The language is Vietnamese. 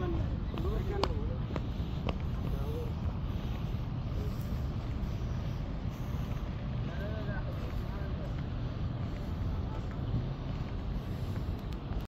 mình